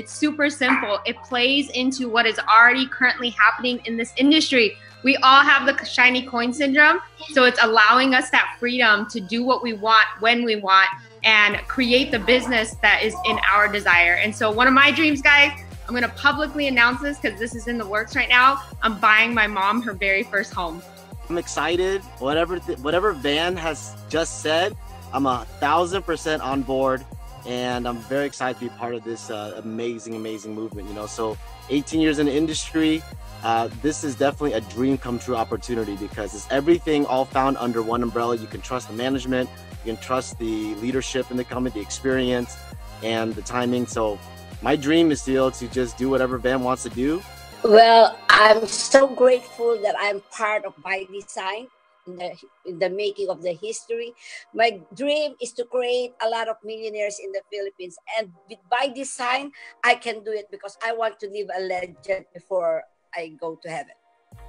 It's super simple. It plays into what is already currently happening in this industry. We all have the shiny coin syndrome. So it's allowing us that freedom to do what we want when we want and create the business that is in our desire. And so, one of my dreams, guys, I'm to publicly announce this because this is in the works right now. I'm buying my mom her very first home. I'm excited. Whatever th- whatever Van has just said, I'm a thousand percent on board, and I'm very excited to be part of this uh, amazing, amazing movement. You know, so 18 years in the industry, uh, this is definitely a dream come true opportunity because it's everything all found under one umbrella. You can trust the management, you can trust the leadership in the company, the experience, and the timing. So my dream is still to just do whatever Van wants to do. Well, I'm so grateful that I'm part of ByDzyne the, in the making of the history. My dream is to create a lot of millionaires in the Philippines. And ByDzyne, I can do it because I want to live a legend before I go to heaven.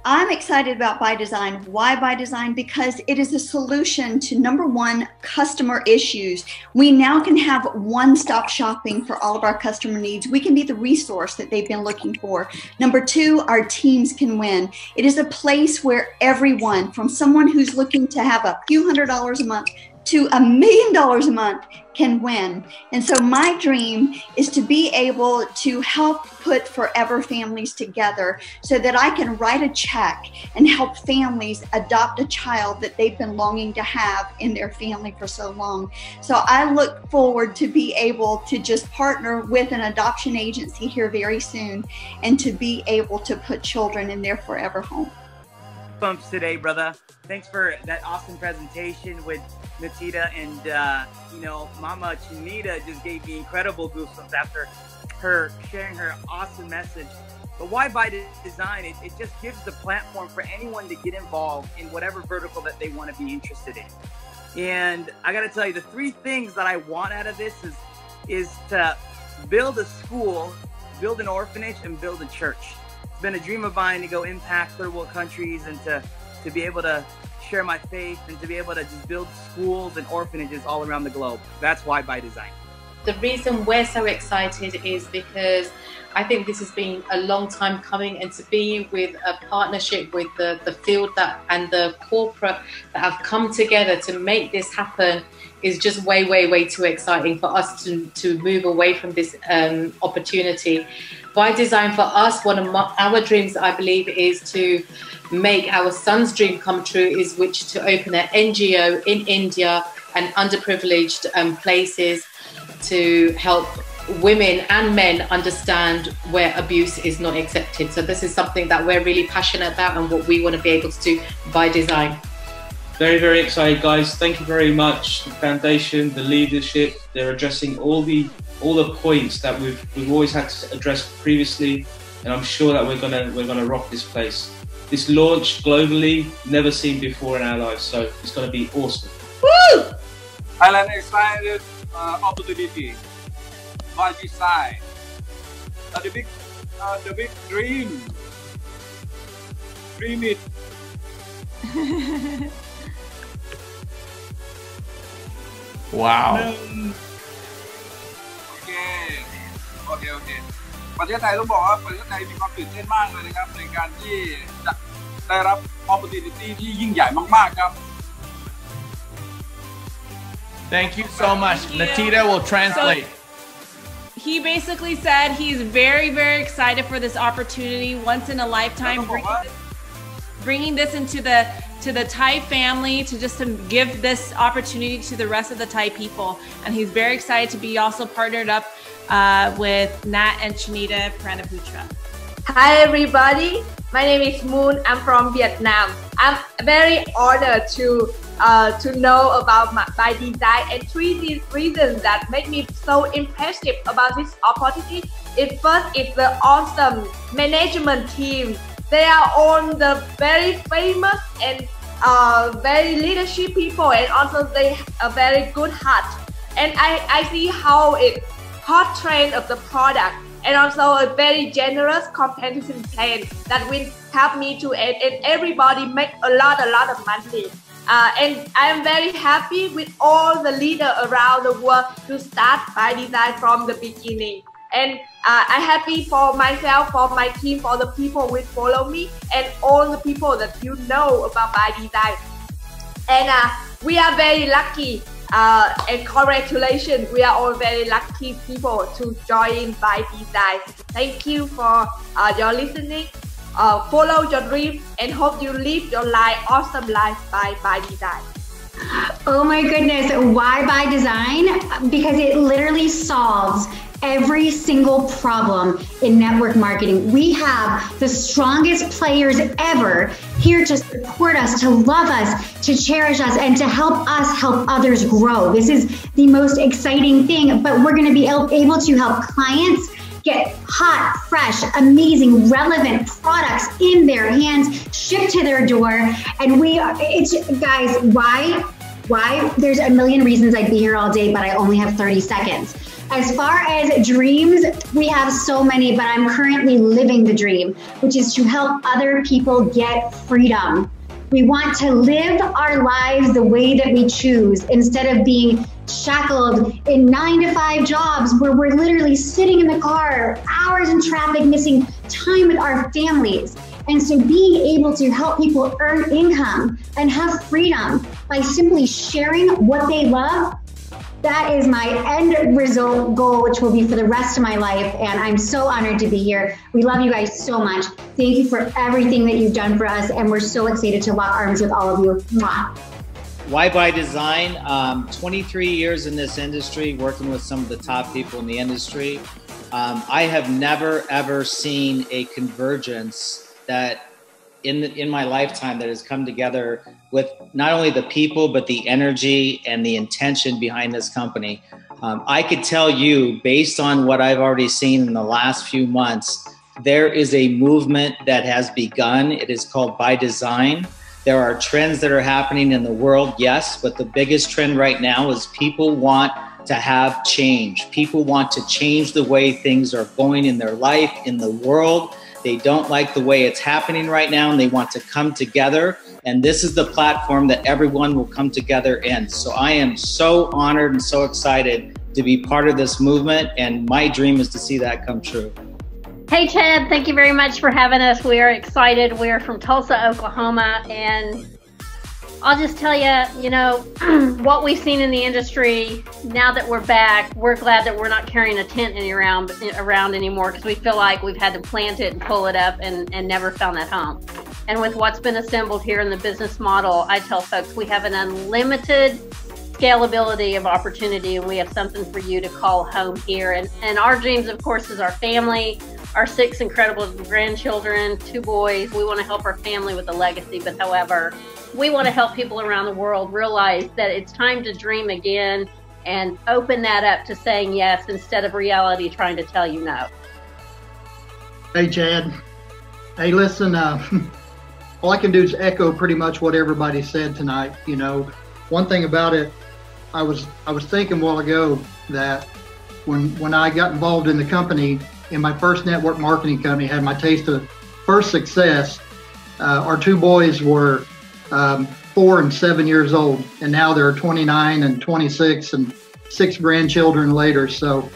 I'm excited about ByDzyne. Why ByDzyne? Because it is a solution to number one, customer issues. We now can have one stop shopping for all of our customer needs. We can be the resource that they've been looking for. Number two, our teams can win. It is a place where everyone, from someone who's looking to have a few hundred dollars a month to a million dollars a month can win. And so my dream is to be able to help put forever families together so that I can write a check and help families adopt a child that they've been longing to have in their family for so long. So I look forward to be able to just partner with an adoption agency here very soon and to be able to put children in their forever home. Bumps today, brother. Thanks for that awesome presentation with Natita and uh, you know Mama Chinita just gave me incredible goosebumps after her sharing her awesome message. But why by design? It, it just gives the platform for anyone to get involved in whatever vertical that they want to be interested in. And I got to tell you, the three things that I want out of this is is to build a school, build an orphanage, and build a church. Been a dream of mine to go impact third world countries and to to be able to share my faith and to be able to just build schools and orphanages all around the globe. That's why ByDzyne. The reason we're so excited is because I think this has been a long time coming, and to be with a partnership with the, the field that and the corporate that have come together to make this happen is just way, way, way too exciting for us to, to move away from this um, opportunity. ByDzyne for us, one of my, our dreams, I believe, is to make our son's dream come true is which to open an NGO in India and underprivileged um, places to help women and men understand where abuse is not accepted. So this is something that we're really passionate about and what we want to be able to do by design. Very, very excited, guys. Thank you very much. The foundation, the leadership, they're addressing all the all the points that we've we've always had to address previously, and I'm sure that we're gonna we're gonna rock this place. This launch globally, never seen before in our lives, so it's gonna be awesome. Woo! Thailand excited uh, opportunity by design. Uh, the big, uh, the big dream. Dream it. ว้าวหนึ่งโอเคโอเคโอเคประเทศไทยต้องบอกว่าประเทศไทยมีความตื่นเต้นมากเลยนะครับ ในการที่จะได้รับ opportunity ที่ยิ่งใหญ่มากๆครับ Thank you so much. Natita will translate. He basically said he's very, very excited for this opportunity, once in a lifetime, bringing this, bringing this into the to the Thai family to just to give this opportunity to the rest of the Thai people, and he's very excited to be also partnered up uh, with Nat and Chinita Pranaputra. Hi everybody, my name is Moon. I'm from Vietnam. I'm very honored to uh, to know about my, ByDzyne and three reasons that make me so impressive about this opportunity. It first is the awesome management team. They are all the very famous and uh, very leadership people, and also they a very good heart. And I, I see how it hot trend of the product and also a very generous competition plan that will help me to and, and everybody make a lot a lot of money uh, and i'm very happy with all the leader around the world to start ByDzyne from the beginning And uh, I'm happy for myself, for my team, for the people who follow me, and all the people that you know about ByDzyne. And uh, we are very lucky uh, and congratulations, we are all very lucky people to join ByDzyne. Thank you for uh, your listening. Uh, follow your dream and hope you live your life awesome life by by design. Oh my goodness, why by design? Because it literally solves every single problem in network marketing. We have the strongest players ever here to support us, to love us, to cherish us, and to help us help others grow. This is the most exciting thing, but we're going to be able to help clients get hot, fresh, amazing, relevant products in their hands, shipped to their door. And we are, it's, guys, why? Why? There's a million reasons I'd be here all day, but I only have 30 seconds. As far as dreams, we have so many, but I'm currently living the dream, which is to help other people get freedom. We want to live our lives the way that we choose instead of being shackled in nine to five jobs where we're literally sitting in the car, hours in traffic, missing time with our families. And so being able to help people earn income and have freedom by simply sharing what they love that is my end result goal, which will be for the rest of my life. And I'm so honored to be here. We love you guys so much. Thank you for everything that you've done for us. And we're so excited to lock arms with all of you. Mwah. Why ByDzyne? Um, 23 years in this industry, working with some of the top people in the industry. Um, I have never, ever seen a convergence that in the, in my lifetime that has come together with not only the people but the energy and the intention behind this company. Um, I could tell you, based on what I've already seen in the last few months, there is a movement that has begun. It is called ByDzyne. There are trends that are happening in the world, yes, but the biggest trend right now is people want to have change. People want to change the way things are going in their life, in the world they don't like the way it's happening right now and they want to come together. And this is the platform that everyone will come together in. So I am so honored and so excited to be part of this movement. And my dream is to see that come true. Hey, Chad, thank you very much for having us. We are excited. We are from Tulsa, Oklahoma, and I'll just tell you, you know, what we've seen in the industry now that we're back, we're glad that we're not carrying a tent any around, around anymore because we feel like we've had to plant it and pull it up and, and never found that home. And with what's been assembled here in the business model, I tell folks we have an unlimited scalability of opportunity and we have something for you to call home here. And, and our dreams, of course, is our family, our six incredible grandchildren, two boys. We want to help our family with a legacy, but however, we want to help people around the world realize that it's time to dream again and open that up to saying yes instead of reality trying to tell you no. Hey, Chad. Hey, listen, uh, all I can do is echo pretty much what everybody said tonight. You know, one thing about it, I was I was thinking a while ago that when when I got involved in the company, in my first network marketing company, had my taste of first success. Uh, our two boys were um, four and seven years old, and now they're 29 and 26 and six grandchildren later. So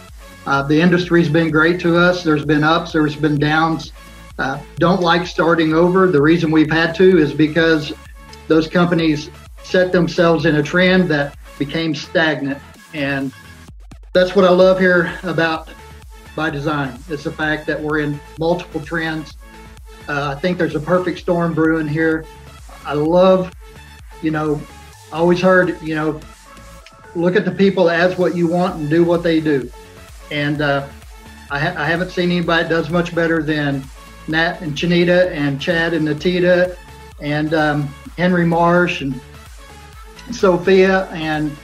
uh, the industry's been great to us. There's been ups, there's been downs. Uh, don't like starting over. The reason we've had to is because those companies set themselves in a trend that became stagnant. And that's what I love here about ByDzyne. It's the fact that we're in multiple trends. Uh, I think there's a perfect storm brewing here. I love, you know, I always heard, you know, look at the people as what you want and do what they do. And uh, I, ha- I, haven't seen anybody that does much better than Nat and Chanita and Chad and Natita and um, Henry Marsh and Sophia. And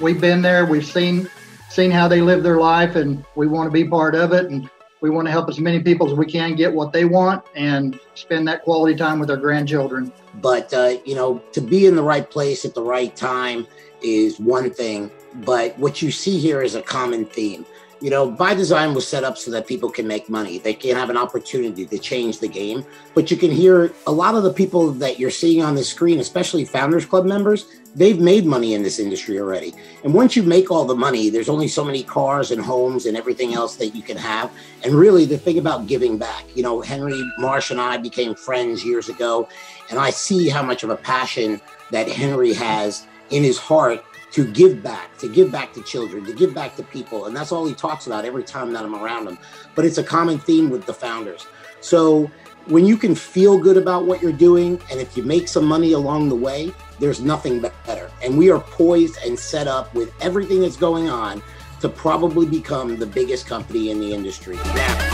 we've been there. We've seen seen how they live their life, and we want to be part of it. And we want to help as many people as we can get what they want and spend that quality time with our grandchildren. But, uh, you know, to be in the right place at the right time is one thing. But what you see here is a common theme. You know, ByDzyne was set up so that people can make money. They can have an opportunity to change the game. But you can hear a lot of the people that you're seeing on the screen, especially Founders Club members, they've made money in this industry already. And once you make all the money, there's only so many cars and homes and everything else that you can have. And really, the thing about giving back, you know, Henry Marsh and I became friends years ago, and I see how much of a passion that Henry has in his heart to give back, to give back to children, to give back to people. And that's all he talks about every time that I'm around him. But it's a common theme with the founders. So when you can feel good about what you're doing, and if you make some money along the way, there's nothing better. And we are poised and set up with everything that's going on to probably become the biggest company in the industry. Now,